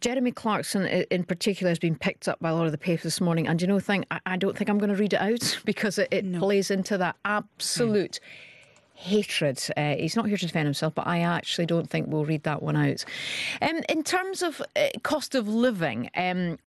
Jeremy Clarkson, in particular, has been picked up by a lot of the papers this morning. And you know, thing I, don't think I'm going to read it out because it, it no. plays into that absolute. Mm hatred. Uh, he's not here to defend himself, but I actually don't think we'll read that one out. Um, in terms of uh, cost of living, um,